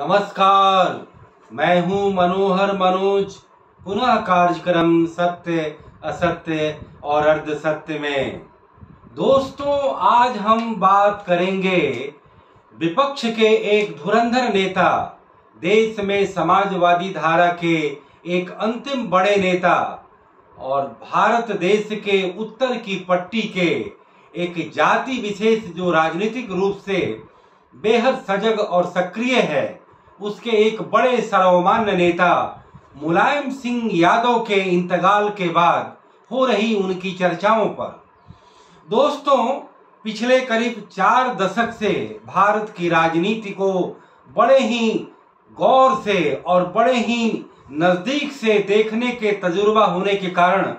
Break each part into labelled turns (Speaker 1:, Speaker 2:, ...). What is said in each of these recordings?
Speaker 1: नमस्कार। मैं हूँ मनोहर मनोज। पुनः कार्यक्रम सत्य, असत्य और अर्ध सत्य में। दोस्तों, आज हम बात करेंगे विपक्ष के एक धुरंधर नेता, देश में समाजवादी धारा के एक अंतिम बड़े नेता और भारत देश के उत्तर की पट्टी के एक जाति विशेष जो राजनीतिक रूप से बेहद सजग और सक्रिय है। उसके एक बड़े सर्वमान्य नेता, मुलायम सिंह यादव के इंतकाल के बाद हो रही उनकी चर्चाओं पर। दोस्तों, पिछले करीब चार दशक से भारत की राजनीति को बड़े ही गौर से और बड़े ही नज़दीक से देखने के तजुर्बा होने के कारण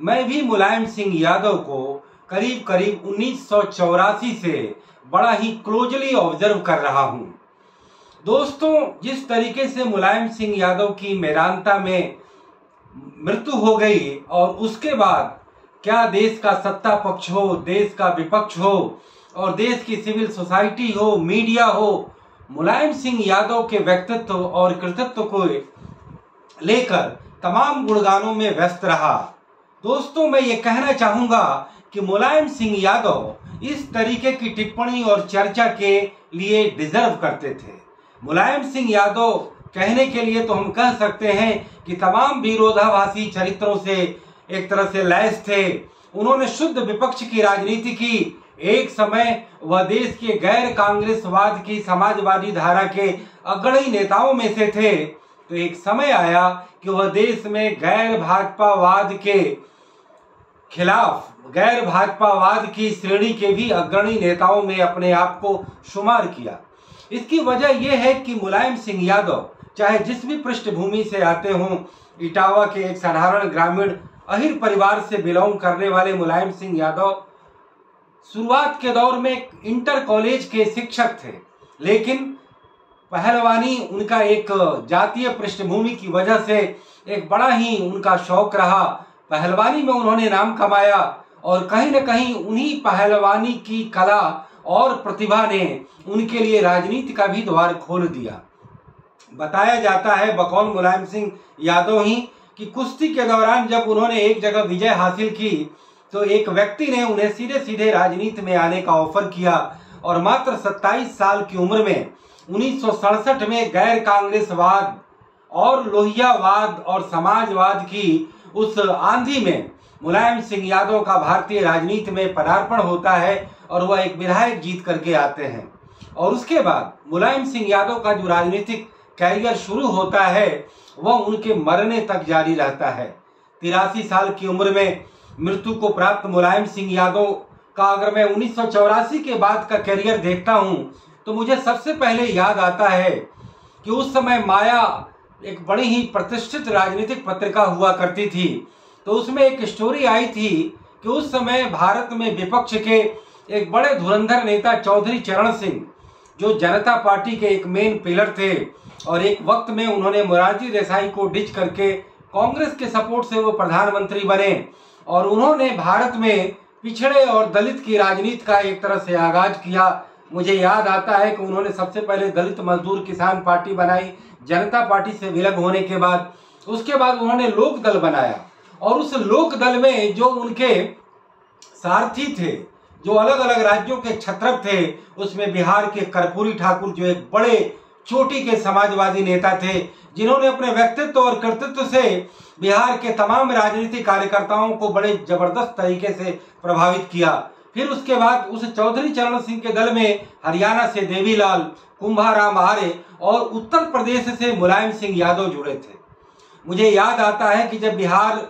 Speaker 1: मैं भी मुलायम सिंह यादव को करीब करीब उन्नीस सौ चौरासी से बड़ा ही क्लोजली ऑब्ज़र्व कर रहा हूँ। दोस्तों, जिस तरीके से मुलायम सिंह यादव की मैदानता में मृत्यु हो गई और उसके बाद क्या देश का सत्ता पक्ष हो, देश का विपक्ष हो और देश की सिविल सोसाइटी हो, मीडिया हो, मुलायम सिंह यादव के व्यक्तित्व और कृतित्व को लेकर तमाम गुणगानों में व्यस्त रहा। दोस्तों, मैं ये कहना चाहूँगा कि मुलायम सिंह यादव इस तरीके की टिप्पणी और चर्चा के लिए डिजर्व करते थे। मुलायम सिंह यादव कहने के लिए तो हम कह सकते हैं कि तमाम विरोधाभासी चरित्रों से एक तरह से लैस थे। उन्होंने शुद्ध विपक्ष की राजनीति की। एक समय वह देश के गैर कांग्रेसवाद की समाजवादी धारा के अग्रणी नेताओं में से थे। तो एक समय आया कि वह देश में गैर भाजपावाद के खिलाफ, गैर भाजपावाद की श्रेणी के भी अग्रणी नेताओं में अपने आप को शुमार किया। इसकी वजह यह है कि मुलायम सिंह यादव, चाहे जिस भी पृष्ठभूमि से आते हों, इटावा के एक साधारण ग्रामीण अहिर परिवार से बिलोंग करने वाले मुलायम सिंह यादव, शुरुआत के दौर में इंटर कॉलेज के शिक्षक थे। लेकिन पहलवानी उनका एक जातीय पृष्ठभूमि की वजह से एक बड़ा ही उनका शौक रहा। पहलवानी में उन्होंने नाम कमाया और कहीं न कहीं उन्हीं पहलवानी की कला और प्रतिभा ने उनके लिए राजनीति का भी द्वार खोल दिया। बताया जाता है, बकौल मुलायम सिंह यादव ही कि कुश्ती के दौरान जब उन्होंने एक जगह विजय हासिल की तो एक व्यक्ति ने उन्हें सीधे सीधे राजनीति में आने का ऑफ़र किया और मात्र 27 साल की उम्र में उन्नीस सौ सड़सठ में गैर कांग्रेसवाद और लोहियावाद और समाजवाद की उस आंधी में मुलायम सिंह यादव का भारतीय राजनीति में पदार्पण होता है और वह एक विधायक जीत करके आते हैं। और उसके बाद मुलायम सिंह यादव का जो राजनीतिक कैरियर शुरू होता है, वह उनके मरने तक जारी रहता है। तिरासी साल की उम्र में मृत्यु को प्राप्त मुलायम सिंह यादव का अगर मैं उन्नीस सौ चौरासी के बाद का करियर देखता हूँ तो मुझे सबसे पहले याद आता है कि उस समय माया एक बड़ी ही प्रतिष्ठित राजनीतिक पत्रिका हुआ करती थी। तो उसमें एक स्टोरी आई थी कि उस समय भारत में विपक्ष के एक बड़े धुरंधर नेता चौधरी चरण सिंह, जो जनता पार्टी के एक मेन पिलर थे, और एक वक्त में उन्होंने मोरारजी देसाई को डिच करके कांग्रेस के सपोर्ट से वो प्रधानमंत्री बने, और उन्होंने भारत में पिछड़े और दलित की राजनीति का एक तरह से आगाज़ किया। मुझे याद आता है कि उन्होंने सबसे पहले दलित मजदूर किसान पार्टी बनाई, जनता पार्टी से विलग होने के बाद। उसके बाद उन्होंने लोक दल बनाया। और उस लोक दल में जो उनके सारथी थे, जो अलग अलग राज्यों के छत्रप थे, उसमें बिहार के कर्पूरी ठाकुर जो एक बड़े चोटी के समाजवादी नेता थे, जिन्होंने अपने व्यक्तित्व और कर्तृत्व से बिहार के तमाम राजनीतिक कार्यकर्ताओं को बड़े ज़बरदस्त तरीके से प्रभावित किया। फिर उसके बाद उस चौधरी चरण सिंह के दल में हरियाणा से देवीलाल, कुंभाराम आर्य और उत्तर प्रदेश से मुलायम सिंह यादव जुड़े थे। मुझे याद आता है कि जब बिहार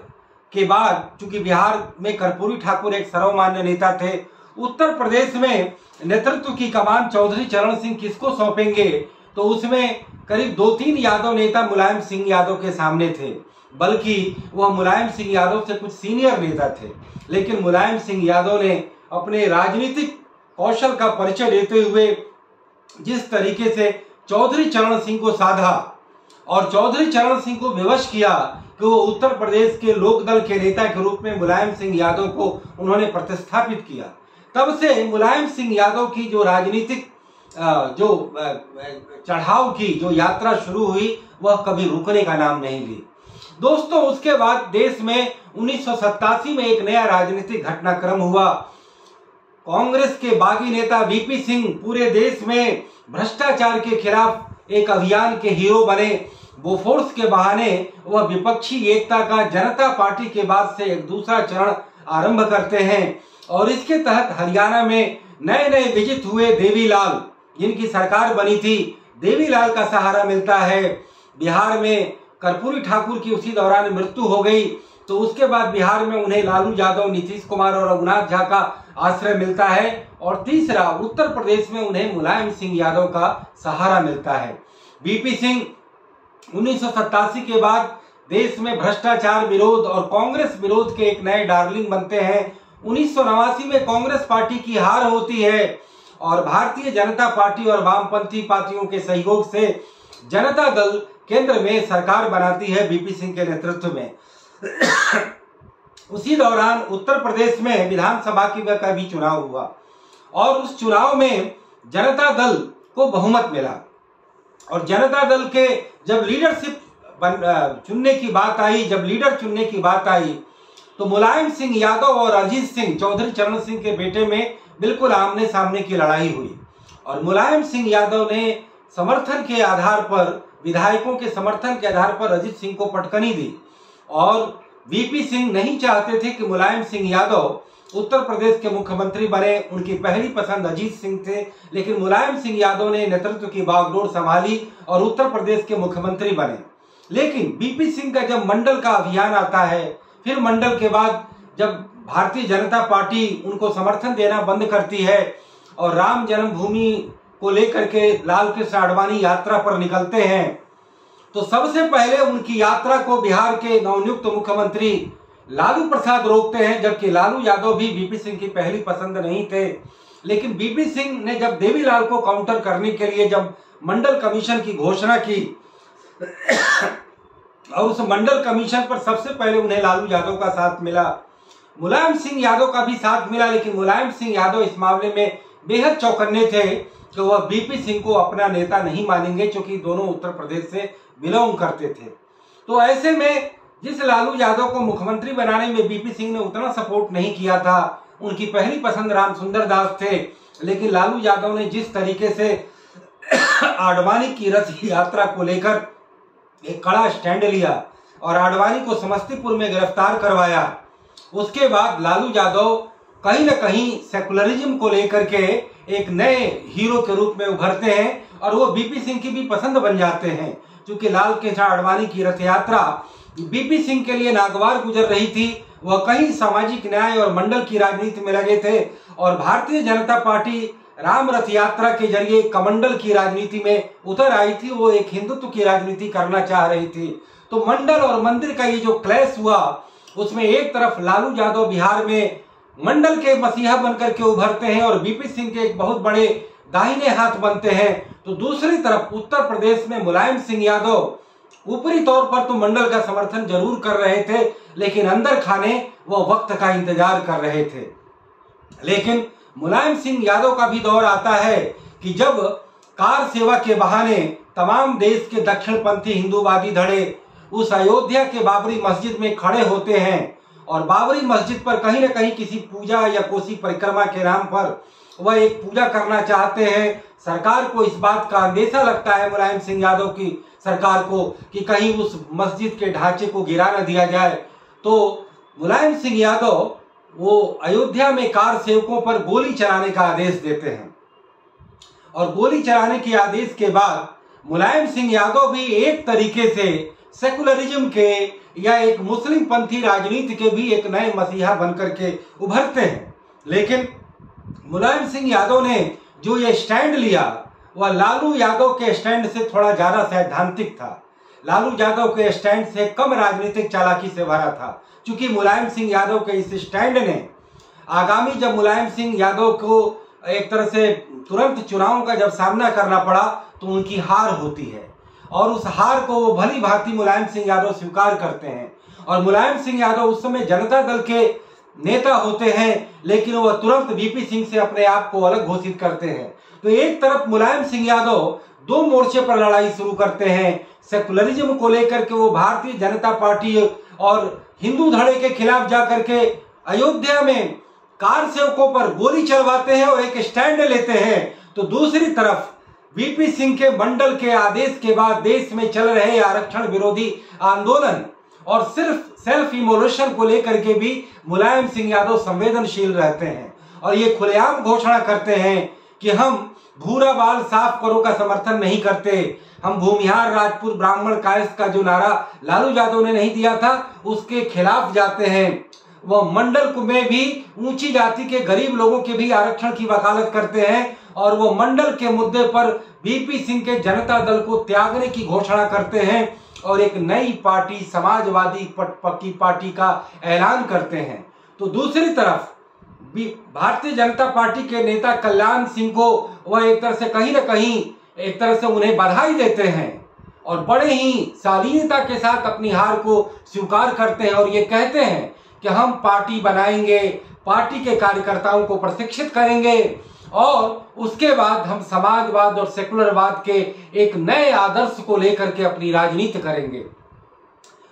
Speaker 1: के बाद चूँकि बिहार में कर्पूरी ठाकुर एक सर्वमान्य नेता थे, उत्तर प्रदेश में नेतृत्व की कमान चौधरी चरण सिंह किसको सौंपेंगे? तो उसमें करीब दो तीन यादव नेता मुलायम सिंह यादव के सामने थे, बल्कि वह मुलायम सिंह यादव से कुछ सीनियर नेता थे। लेकिन मुलायम सिंह यादव ने अपने राजनीतिक कौशल का परिचय देते हुए जिस तरीके से चौधरी चरण सिंह को साधा और चौधरी चरण सिंह को विवश किया कि वो उत्तर प्रदेश के लोकदल के नेता के रूप में मुलायम सिंह यादव को उन्होंने प्रतिस्थापित किया। तब से मुलायम सिंह यादव की जो राजनीतिक जो चढ़ाव की जो यात्रा शुरू हुई, वह कभी रुकने का नाम नहीं ली। दोस्तों, उसके बाद देश में उन्नीस सौ सतासी में एक नया राजनीतिक घटनाक्रम हुआ। कांग्रेस के बागी नेता वीपी सिंह पूरे देश में भ्रष्टाचार के खिलाफ एक अभियान के हीरो बने। बोफोर्स के बहाने वह विपक्षी एकता का जनता पार्टी के बाद से एक दूसरा चरण आरंभ करते हैं। और इसके तहत हरियाणा में नए नए विजित हुए देवीलाल। जिनकी सरकार बनी थी। देवीलाल का सहारा मिलता है। बिहार में कर्पूरी ठाकुर की उसी दौरान मृत्यु हो गई। तो उसके बाद बिहार में उन्हें लालू यादव, नीतीश कुमार और रघुनाथ झा का आश्रय मिलता है। और तीसरा, उत्तर प्रदेश में उन्हें मुलायम सिंह यादव का सहारा मिलता है। बीपी सिंह उन्नीस सौ सतासी के बाद देश में भ्रष्टाचार विरोध और कांग्रेस विरोध के एक नए डार्लिंग बनते हैं। उन्नीस में कांग्रेस पार्टी की हार होती है और भारतीय जनता पार्टी और वामपंथी पार्टियों के सहयोग से जनता दल केंद्र में सरकार बनाती है बीपी सिंह के नेतृत्व में। उसी दौरान उत्तर प्रदेश में विधानसभा की का भी चुनाव हुआ और उस चुनाव में जनता दल को बहुमत मिला और जनता दल के जब लीडरशिप चुनने की बात आई, जब लीडर चुनने की बात आई तो मुलायम सिंह यादव और अजीत सिंह, चौधरी चरण सिंह के बेटे में बिल्कुल आमने सामने की लड़ाई हुई। और मुलायम सिंह यादव ने समर्थन के आधार पर, विधायकों के समर्थन के आधार पर अजीत सिंह को पटकनी दी। और वीपी सिंह नहीं चाहते थे कि मुलायम सिंह यादव उत्तर प्रदेश के मुख्यमंत्री बने, उनकी पहली पसंद अजीत सिंह थे, लेकिन मुलायम सिंह यादव ने नेतृत्व की बागडोर संभाली और उत्तर प्रदेश के मुख्यमंत्री बने। लेकिन बीपी सिंह का जब मंडल का अभियान आता है, फिर मंडल के बाद जब भारतीय जनता पार्टी उनको समर्थन देना बंद करती है और राम जन्मभूमि को लेकर के लाल कृष्ण आडवाणी यात्रा पर निकलते हैं तो सबसे पहले उनकी यात्रा को बिहार के नवनियुक्त मुख्यमंत्री लालू प्रसाद रोकते हैं, जबकि लालू यादव भी बीपी सिंह की पहली पसंद नहीं थे। लेकिन बीपी सिंह ने जब देवीलाल को काउंटर करने के लिए जब मंडल कमीशन की घोषणा की, और उस मंडल कमीशन पर सबसे पहले उन्हें लालू यादव का साथ मिला। मुलायम सिंह यादव का भी साथ मिला, लेकिन मुलायम सिंह यादव इस मामले में बेहद चौकन्ने थे कि वह बीपी सिंह को अपना नेता नहीं मानेंगे क्योंकि दोनों उत्तर प्रदेश से बिलोंग करते थे। तो ऐसे में जिस लालू यादव को मुख्यमंत्री बनाने में बीपी सिंह ने उतना सपोर्ट नहीं किया था, उनकी पहली पसंद राम सुंदर दास थे। लेकिन लालू यादव ने जिस तरीके से आडवाणी की रथ यात्रा को लेकर एक कड़ा स्टैंड लिया और आडवाणी को समस्तीपुर में गिरफ़्तार करवाया, उसके बाद लालू यादव कहीं ना कहीं सेकुलरिज्म को लेकर के एक नए हीरो के रूप में उभरते हैं और वो बीपी सिंह की भी पसंद बन जाते हैं, क्योंकि लाल केशा आडवाणी की रथ यात्रा बीपी सिंह के लिए नागवार गुजर रही थी। वह कहीं सामाजिक न्याय और मंडल की राजनीति में लगे थे और भारतीय जनता पार्टी राम रथ यात्रा के ज़रिए कमंडल की राजनीति में उतर आई थी। वो एक हिंदुत्व की राजनीति करना चाह रही थी। तो मंडल और मंदिर का ये जो क्लैश हुआ, उसमें एक तरफ़ लालू यादव बिहार में मंडल के मसीहा बनकर के उभरते हैं और बीपी सिंह के एक बहुत बड़े दाहिने हाथ बनते हैं। तो दूसरी तरफ़ उत्तर प्रदेश में मुलायम सिंह यादव ऊपरी तौर पर तो मंडल का समर्थन ज़रूर कर रहे थे, लेकिन अंदर खाने वो वक्त का इंतज़ार कर रहे थे। लेकिन मुलायम सिंह यादव का भी दौर आता है कि जब कार सेवा के बहाने तमाम देश के दक्षिणपंथी हिंदूवादी धड़े उस अयोध्या के बाबरी मस्जिद में खड़े होते हैं और बाबरी मस्जिद पर कहीं ना कहीं किसी पूजा या कोसी परिक्रमा के नाम पर वह एक पूजा करना चाहते हैं। सरकार को इस बात का अंदेशा लगता है मुलायम सिंह यादव की सरकार को कि कहीं उस मस्जिद के ढांचे को गिरा न दिया जाए। तो मुलायम सिंह यादव वो अयोध्या में कार सेवकों पर गोली चलाने का आदेश देते हैं। और गोली चलाने के आदेश के बाद मुलायम सिंह यादव भी एक तरीके से सेकुलरिज्म के या एक मुस्लिम पंथी राजनीति के भी एक नए मसीहा बनकर के उभरते हैं। लेकिन मुलायम सिंह यादव ने जो ये स्टैंड लिया वह लालू यादव के स्टैंड से थोड़ा ज़्यादा सैद्धांतिक था। लालू यादव के स्टैंड से कम राजनीतिक चालाकी से भरा था। क्योंकि मुलायम सिंह यादव के इस स्टैंड ने आगामी जब मुलायम सिंह यादव को एक तरह से तुरंत चुनाव का जब सामना करना पड़ा तो उनकी हार होती है। और उस हार को वो भली भांति मुलायम सिंह यादव स्वीकार करते हैं। और मुलायम सिंह यादव उस समय जनता दल के नेता होते हैं, लेकिन वह तुरंत वीपी सिंह से अपने आप को अलग घोषित करते हैं। तो एक तरफ़ मुलायम सिंह यादव दो मोर्चे पर लड़ाई शुरू करते हैं। सेकुलरिज्म को लेकर के वो भारतीय जनता पार्टी और हिंदू धड़े के खिलाफ जाकर के अयोध्या में कार सेवकों पर गोली चलवाते हैं और एक स्टैंड लेते हैं। तो दूसरी तरफ़ वीपी सिंह के मंडल के आदेश के बाद देश में चल रहे आरक्षण विरोधी आंदोलन। और सिर्फ़ सेल्फ इमोलेशन को लेकर के भी मुलायम सिंह यादव संवेदनशील रहते हैं। और ये खुलेआम घोषणा करते हैं कि हम भूरा बाल साफ़ करो का समर्थन नहीं करते। हम भूमिहार राजपूत ब्राह्मण कायस का जो नारा लालू यादव ने नहीं दिया था, उसके खिलाफ जाते हैं। वह मंडल में भी, ऊँची जाति के गरीब लोगों के भी आरक्षण की वकालत करते हैं और वो मंडल के मुद्दे पर बीपी सिंह के जनता दल को त्यागने की घोषणा करते हैं और एक नई पार्टी, समाजवादी पक्की पार्टी का ऐलान करते हैं। तो दूसरी तरफ़ भारतीय जनता पार्टी के नेता कल्याण सिंह को वह एक तरह से कहीं ना कहीं एक तरह से उन्हें बधाई देते हैं और बड़े ही शालीनता के साथ अपनी हार को स्वीकार करते हैं और ये कहते हैं कि हम पार्टी बनाएँगे, पार्टी के कार्यकर्ताओं को प्रशिक्षित करेंगे और उसके बाद हम समाजवाद और सेकुलरवाद के एक नए आदर्श को लेकर के अपनी राजनीति करेंगे।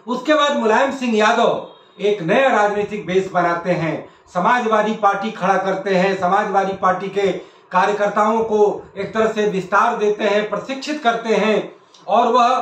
Speaker 1: उसके बाद मुलायम सिंह यादव एक नया राजनीतिक बेस बनाते हैं। समाजवादी पार्टी खड़ा करते हैं, समाजवादी पार्टी के कार्यकर्ताओं को एक तरह से विस्तार देते हैं, प्रशिक्षित करते हैं, और वह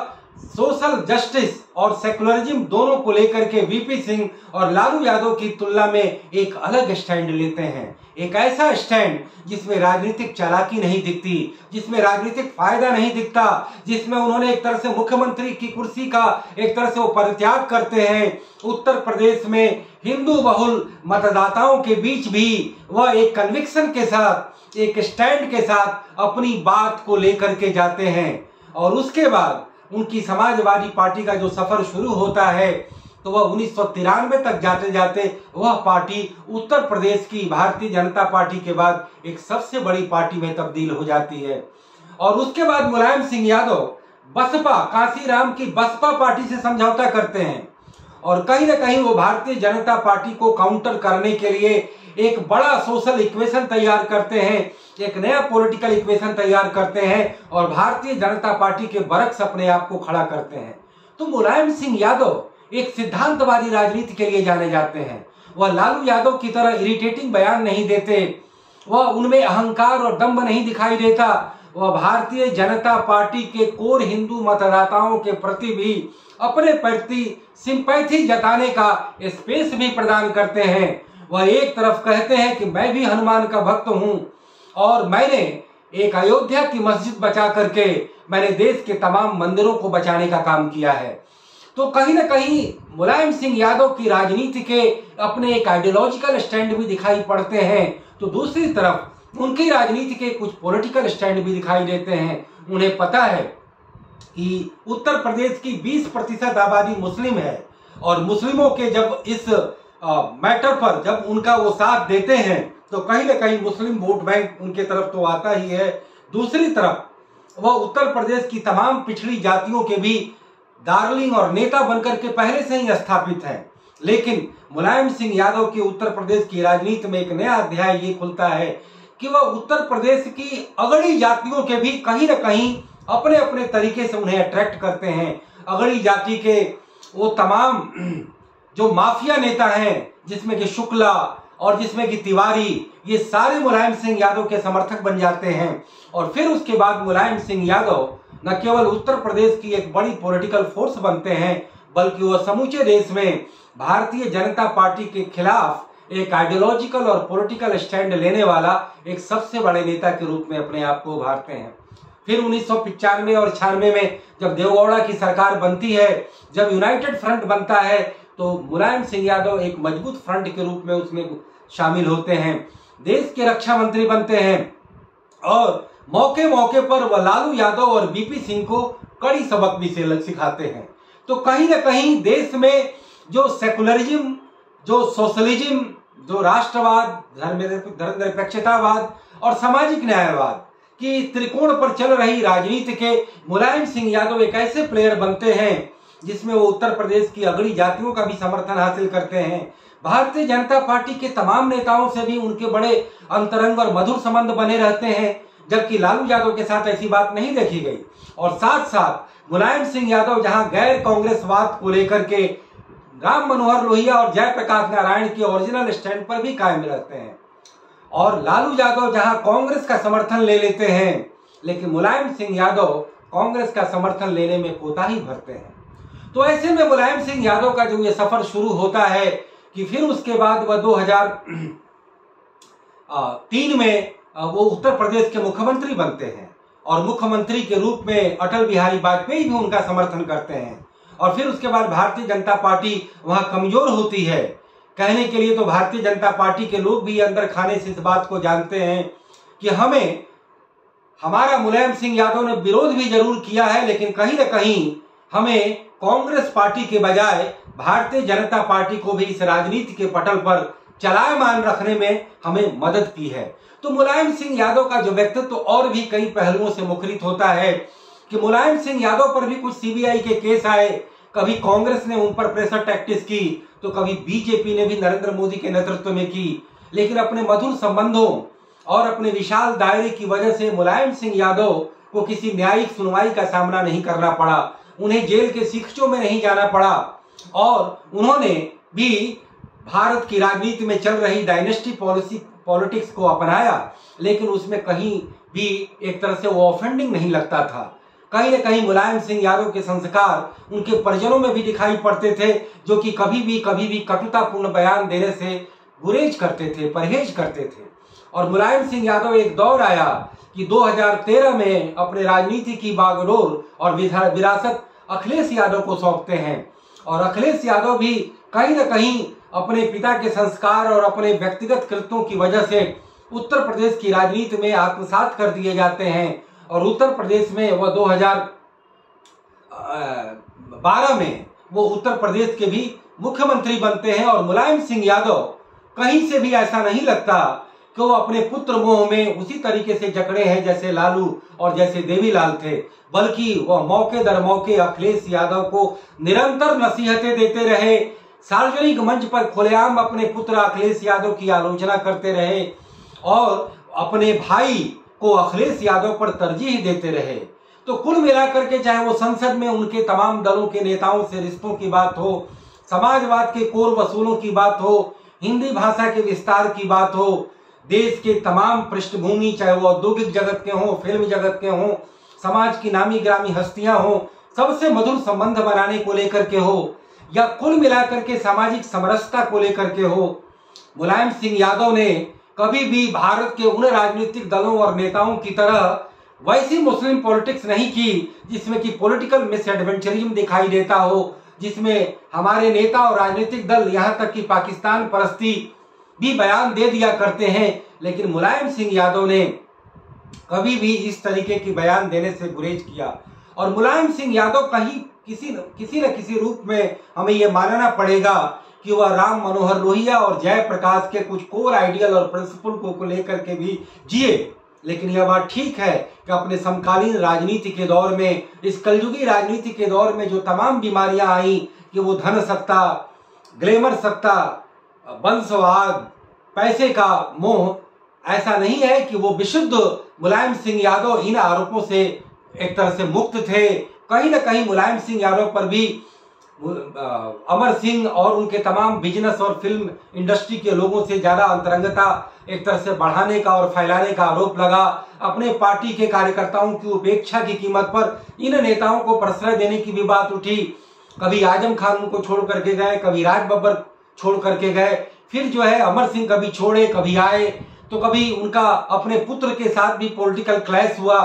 Speaker 1: सोशल जस्टिस और सेकुलरिज्म दोनों को लेकर के वीपी सिंह और लालू यादव की तुलना में एक अलग स्टैंड लेते हैं। एक ऐसा स्टैंड जिसमें राजनीतिक चालाकी नहीं दिखती, जिसमें राजनीतिक फ़ायदा नहीं दिखता, जिसमें उन्होंने एक तरह से मुख्यमंत्री की कुर्सी का एक तरह से वो परित्याग करते हैं। उत्तर प्रदेश में हिंदू बहुल मतदाताओं के बीच भी वह एक कन्विक्शन के साथ, एक स्टैंड के साथ अपनी बात को लेकर के जाते हैं। और उसके बाद उनकी समाजवादी पार्टी का जो सफ़र शुरू होता है तो वह उन्नीस सौ तिरानवे तक जाते जाते वह पार्टी उत्तर प्रदेश की भारतीय जनता पार्टी के बाद एक सबसे बड़ी पार्टी में तब्दील हो जाती है। और उसके बाद मुलायम सिंह यादव बसपा, कांसीराम की बसपा पार्टी से समझौता करते हैं। और कहीं ना कहीं वो भारतीय जनता पार्टी को काउंटर करने के लिए एक बड़ा सोशल इक्वेशन तैयार करते हैं, एक नया पॉलिटिकल इक्वेशन तैयार करते हैं और भारतीय जनता पार्टी के बरक्स अपने आप को खड़ा करते हैं। तो मुलायम सिंह यादव एक सिद्धांतवादी राजनीति के लिए जाने जाते हैं। वह लालू यादव की तरह इरिटेटिंग बयान नहीं देते, वह उनमें अहंकार और दम्भ नहीं दिखाई देता, वह भारतीय जनता पार्टी के कोर हिंदू मतदाताओं के प्रति भी अपने प्रति सिंपैथी जताने का स्पेस भी प्रदान करते हैं। वह एक तरफ़ कहते हैं कि मैं भी हनुमान का भक्त हूँ और मैंने एक अयोध्या की मस्जिद बचा करके मैंने देश के तमाम मंदिरों को बचाने का काम किया है। तो कहीं ना कहीं मुलायम सिंह यादव की राजनीति के अपने एक आइडियोलॉजिकल स्टैंड भी दिखाई पड़ते हैं। तो दूसरी तरफ़ उनकी राजनीति के कुछ पॉलिटिकल स्टैंड भी दिखाई देते हैं। उन्हें पता है कि उत्तर प्रदेश की 20 प्रतिशत आबादी मुस्लिम है। और मुस्लिमों के जब इस मैटर पर जब उनका वो साथ देते हैं तो कहीं ना कहीं मुस्लिम वोट बैंक उनके तरफ़ तो आता ही है। दूसरी तरफ़, वह उत्तर प्रदेश की तमाम पिछड़ी जातियों के भी डार्लिंग और नेता बनकर के पहले से ही स्थापित हैं। लेकिन मुलायम सिंह यादव के उत्तर प्रदेश की राजनीति में एक नया अध्याय ये खुलता है कि वह उत्तर प्रदेश की अगड़ी जातियों के भी कहीं ना कहीं अपने अपने तरीके से उन्हें अट्रैक्ट करते हैं। अगड़ी जाति के वो तमाम जो माफिया नेता हैं, जिसमें कि शुक्ला और जिसमें कि तिवारी, ये सारे मुलायम सिंह यादव के समर्थक बन जाते हैं। और फिर उसके बाद मुलायम सिंह यादव न केवल उत्तर प्रदेश की एक बड़ी पॉलिटिकल फोर्स बनते हैं, बल्कि वह समूचे देश में भारतीय जनता पार्टी के खिलाफ एक आइडियोलॉजिकल और पॉलिटिकल स्टैंड लेने वाला एक सबसे बड़े नेता के रूप में अपने आप को उभारते हैं। फिर उन्नीस और छियानवे में जब देवगौड़ा की सरकार बनती है, जब यूनाइटेड फ्रंट बनता है तो मुलायम सिंह यादव एक मज़बूत फ्रंट के रूप में उसमें शामिल होते हैं। देश के रक्षा मंत्री बनते हैं और मौके मौके पर वह लालू यादव और बीपी सिंह को कड़ी सबक भी से सिखाते हैं। तो कहीं ना कहीं देश में जो सेकुलरिज्म जो सोशलिज्म जो राष्ट्रवाद धर्म धर्मनिरपेक्षतावाद और सामाजिक न्यायवाद की त्रिकोण पर चल रही राजनीति के मुलायम सिंह यादव एक ऐसे प्लेयर बनते हैं, जिसमें वो उत्तर प्रदेश की अगड़ी जातियों का भी समर्थन हासिल करते हैं। भारतीय जनता पार्टी के तमाम नेताओं से भी उनके बड़े अंतरंग और मधुर संबंध बने रहते हैं, जबकि लालू यादव के साथ ऐसी बात नहीं देखी गई। और साथ साथ मुलायम सिंह यादव जहाँ गैर कांग्रेसवाद को लेकर के राम मनोहर लोहिया और जयप्रकाश नारायण की ओरिजिनल स्टैंड पर भी कायम रहते हैं। और लालू यादव जहाँ कांग्रेस का समर्थन ले लेते हैं, लेकिन मुलायम सिंह यादव कांग्रेस का समर्थन लेने में कोताही भरते हैं। तो ऐसे में मुलायम सिंह यादव का जो ये सफ़र शुरू होता है कि फिर उसके बाद वह 2003 में वो उत्तर प्रदेश के मुख्यमंत्री बनते हैं और मुख्यमंत्री के रूप में अटल बिहारी वाजपेयी भी उनका समर्थन करते हैं। और फिर उसके बाद भारतीय जनता पार्टी वहाँ कमज़ोर होती है कहने के लिए तो भारतीय जनता पार्टी के लोग भी अंदर खाने से इस बात को जानते हैं कि हमें, हमारा मुलायम सिंह यादव ने विरोध भी ज़रूर किया है, लेकिन कहीं ना कहीं हमें कांग्रेस पार्टी के बजाय भारतीय जनता पार्टी को भी इस राजनीति के पटल पर चलायमान रखने में हमें मदद की है। तो मुलायम सिंह यादव का जो व्यक्तित्व तो और भी कई पहलुओं से मुखरित होता है कि मुलायम सिंह यादव पर भी कुछ सीबीआई के केस आए, कभी कांग्रेस ने उन पर प्रेशर टैक्टिस की तो कभी बीजेपी ने भी नरेंद्र मोदी के नेतृत्व में की। लेकिन अपने मधुर संबंधों और अपने विशाल दायरे की वजह से मुलायम सिंह यादव को किसी न्यायिक सुनवाई का सामना नहीं करना पड़ा। उन्हें जेल के शिक्षों में नहीं जाना पड़ा। और उन्होंने भी भारत की राजनीति में चल रही डायनेस्टी पॉलिसी पॉलिटिक्स को अपनाया, लेकिन उसमें कहीं भी एक तरह से वो ऑफेंडिंग नहीं लगता था। कहीं न कहीं मुलायम सिंह यादव के संस्कार उनके परिजनों में भी दिखाई पड़ते थे, जो कि कभी भी कभी भी कटुतापूर्ण बयान देने से गुरेज करते थे, परहेज करते थे। और मुलायम सिंह यादव एक दौर आया कि 2013 में अपने राजनीति की बागडोर और विरासत अखिलेश यादव को सौंपते हैं। और अखिलेश यादव भी कहीं ना कहीं अपने पिता के संस्कार और अपने व्यक्तिगत कृत्यों की वजह से उत्तर प्रदेश की राजनीति में आत्मसात कर दिए जाते हैं। और उत्तर प्रदेश में वह 2012 में वो उत्तर प्रदेश के भी मुख्यमंत्री बनते हैं और मुलायम सिंह यादव कहीं से भी ऐसा नहीं लगता कि वो अपने पुत्र मोह में उसी तरीके से जकड़े हैं जैसे लालू और जैसे देवीलाल थे, बल्कि वह मौके दर मौके अखिलेश यादव को निरंतर नसीहतें देते रहे, सार्वजनिक मंच पर खुलेआम अपने पुत्र अखिलेश यादव की आलोचना करते रहे और अपने भाई को अखिलेश यादव पर तरजीह देते रहे। तो कुल मिलाकर के चाहे वो संसद में उनके तमाम दलों के नेताओं से रिश्तों की बात हो, समाजवाद के कोर वसूलों की बात हो, हिंदी भाषा के विस्तार की बात हो, देश के तमाम पृष्ठभूमि, चाहे वो औद्योगिक जगत के हों, फ़िल्म जगत के हों, समाज की नामी ग्रामी हस्तियाँ हों, सबसे मधुर संबंध बनाने को लेकर के हो, या कुल मिलाकर के सामाजिक समरसता को लेकर के हो, मुलायम सिंह यादव ने कभी भी भारत के उन राजनीतिक दलों और नेताओं की तरह वैसी मुस्लिम पॉलिटिक्स नहीं की जिसमें कि पॉलिटिकल मिस एडवेंचरिज्म दिखाई देता हो, जिसमें हमारे नेता और राजनीतिक दल यहाँ तक कि पाकिस्तान परस्ती भी बयान दे दिया करते हैं। लेकिन मुलायम सिंह यादव ने कभी भी इस तरीके की बयान देने से गुरेज किया। और मुलायम सिंह यादव कहीं किसी न किसी न किसी रूप में हमें यह मानना पड़ेगा कि वह राम मनोहर लोहिया और जयप्रकाश के कुछ कोर आइडियल और प्रिंसिपल को, लेकर के भी जिए। लेकिन यह बात ठीक है कि अपने समकालीन राजनीति के दौर में इस कलयुगी राजनीति के दौर में जो तमाम बीमारियाँ आई कि वो धन सत्ता ग्लेमर सत्ता वंशवाद पैसे का मोह ऐसा नहीं है कि वो विशुद्ध मुलायम सिंह यादव इन आरोपों से एक तरह से मुक्त थे। कहीं ना कहीं मुलायम सिंह यादव पर भी अमर सिंह और उनके तमाम बिज़नेस और फ़िल्म इंडस्ट्री के लोगों से ज़्यादा अंतरंगता एक तरह से बढ़ाने का और फैलाने का आरोप लगा। अपने पार्टी के कार्यकर्ताओं की उपेक्षा की कीमत पर इन नेताओं को प्रश्रय देने की भी बात उठी। कभी आज़म खान को छोड़ करके गए, कभी राज बब्बर छोड़ करके गए, फिर जो है अमर सिंह कभी छोड़े, कभी आए। तो कभी उनका अपने पुत्र के साथ भी पॉलिटिकल क्लैश हुआ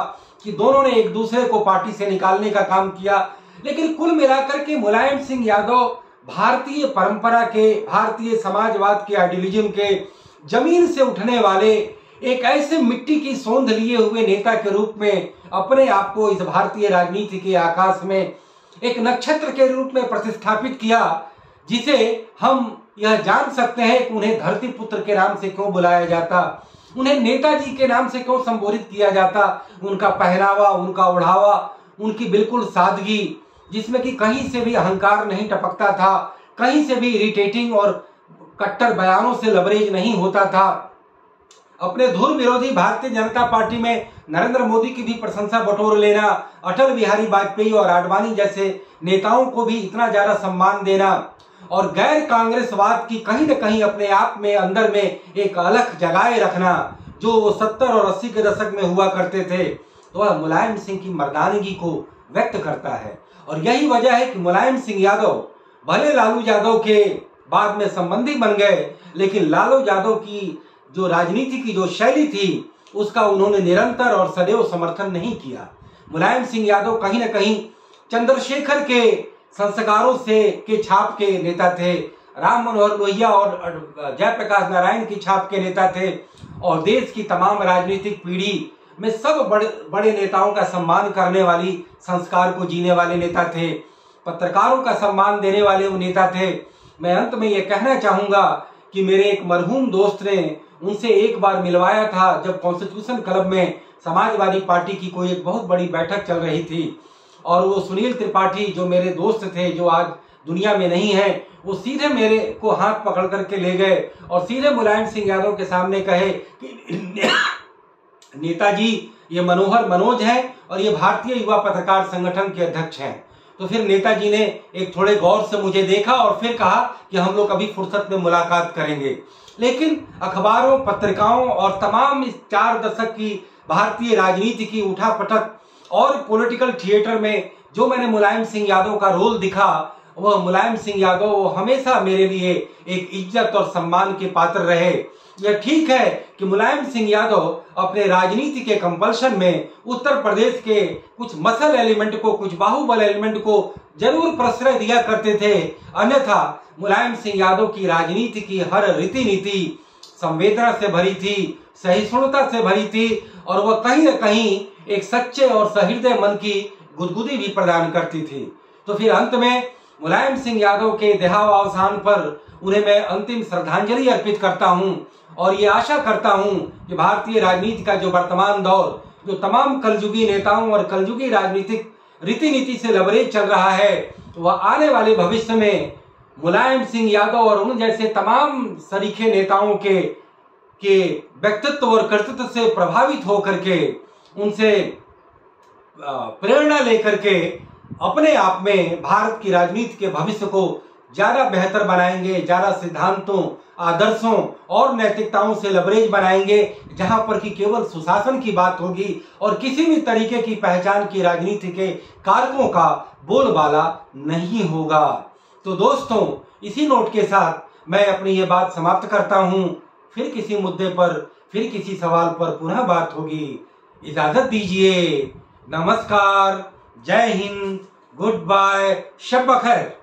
Speaker 1: कि दोनों ने एक दूसरे को पार्टी से निकालने का काम किया। लेकिन कुल मिलाकर के मुलायम सिंह यादव भारतीय परंपरा के, भारतीय समाजवाद के आइडियलिज्म के ज़मीन से उठने वाले एक ऐसे मिट्टी की सौंध लिए हुए नेता के रूप में अपने आप को इस भारतीय राजनीति के आकाश में एक नक्षत्र के रूप में प्रतिस्थापित किया, जिसे हम यह जान सकते हैं कि उन्हें धरती पुत्र के नाम से क्यों बुलाया जाता, उन्हें नेताजी के नाम से क्यों संबोधित किया जाता, उनका पहनावा, उनका उड़ावा उनकी बिल्कुल सादगी जिसमें कि कहीं से भी अहंकार नहीं टपकता था, कहीं से भी इरिटेटिंग और कट्टर बयानों से लबरेज नहीं होता था। अपने धुर विरोधी भारतीय जनता पार्टी में नरेंद्र मोदी की भी प्रशंसा बटोर लेना, अटल बिहारी वाजपेयी और आडवाणी जैसे नेताओं को भी इतना ज़्यादा सम्मान देना और गैर कांग्रेसवाद की कहीं न कहीं अपने आप में अंदर में एक अलग जगाए रखना, जो वो सत्तर और अस्सी के दशक में हुआ करते थे तो वह मुलायम सिंह की मर्दानगी को व्यक्त करता है। और यही वजह है कि मुलायम सिंह यादव भले लालू यादव के बाद में संबंधी बन गए, लेकिन लालू यादव की जो राजनीति की जो शैली थी, उसका उन्होंने निरंतर और सदैव समर्थन नहीं किया। मुलायम सिंह यादव कहीं ना कहीं चंद्रशेखर के संस्कारों से के छाप के नेता थे, राम मनोहर लोहिया और जयप्रकाश नारायण की छाप के नेता थे, और देश की तमाम राजनीतिक पीढ़ी में सब बड़े बड़े नेताओं का सम्मान करने वाली, संस्कार को जीने वाले नेता थे, पत्रकारों का सम्मान देने वाले वो नेता थे। मैं अंत में ये कहना चाहूँगा कि मेरे एक मरहूम दोस्त ने उनसे एक बार मिलवाया था जब कॉन्स्टिट्यूशन क्लब में समाजवादी पार्टी की कोई एक बहुत बड़ी बैठक चल रही थी। और वो सुनील त्रिपाठी जो मेरे दोस्त थे, जो आज दुनिया में नहीं है, वो सीधे मेरे को हाथ पकड़ करके ले गए और सीधे मुलायम सिंह यादव के सामने कहे कि नेताजी, ये मनोहर मनोज है और ये भारतीय युवा पत्रकार संगठन के अध्यक्ष हैं। तो फिर नेताजी ने एक थोड़े गौर से मुझे देखा और फिर कहा कि हम लोग अभी फुर्सत में मुलाकात करेंगे। लेकिन अखबारों, पत्रिकाओं और तमाम इस चार दशक की भारतीय राजनीति की उठा पटक और पॉलिटिकल थिएटर में जो मैंने मुलायम सिंह यादव का रोल दिखा, वह मुलायम सिंह यादव हमेशा मेरे लिए एक इज़्ज़त और सम्मान के पात्र रहे। यह ठीक है कि मुलायम सिंह यादव अपने राजनीति के कंपल्शन में उत्तर प्रदेश के कुछ मसल एलिमेंट को, कुछ बाहुबल एलिमेंट को ज़रूर प्रश्रय दिया करते थे। अन्यथा मुलायम सिंह यादव की राजनीति की हर रीति नीति संवेदना से भरी थी, सहिष्णुता से भरी थी और वह कहीं न कहीं एक सच्चे और सहृदय मन की गुदगुदी भी प्रदान करती थी। तो फिर अंत में मुलायम सिंह यादव के देहावसान पर उन्हें मैं अंतिम श्रद्धांजलि अर्पित करता हूँ और ये आशा करता हूँ कि भारतीय राजनीति का जो वर्तमान दौर, जो तमाम कलयुगी नेताओं और कलयुगी राजनीतिक रीति नीति से लबरेज चल रहा है, वह आने वाले भविष्य में मुलायम सिंह यादव और उन जैसे तमाम सरीखे नेताओं के के व्यक्तित्व और कर्तृत्व से प्रभावित होकर के, उनसे प्रेरणा लेकर के अपने आप में भारत की राजनीति के भविष्य को ज़्यादा बेहतर बनाएँगे, ज़्यादा सिद्धांतों, आदर्शों और नैतिकताओं से लबरेज बनाएँगे, जहाँ पर कि केवल सुशासन की बात होगी और किसी भी तरीके की पहचान की राजनीति के कारकों का बोलबाला नहीं होगा। तो दोस्तों, इसी नोट के साथ मैं अपनी ये बात समाप्त करता हूँ। फिर किसी मुद्दे पर, फिर किसी सवाल पर पुनः बात होगी। इजाज़त दीजिए। नमस्कार। जय हिंद गुड बाय शब खैर।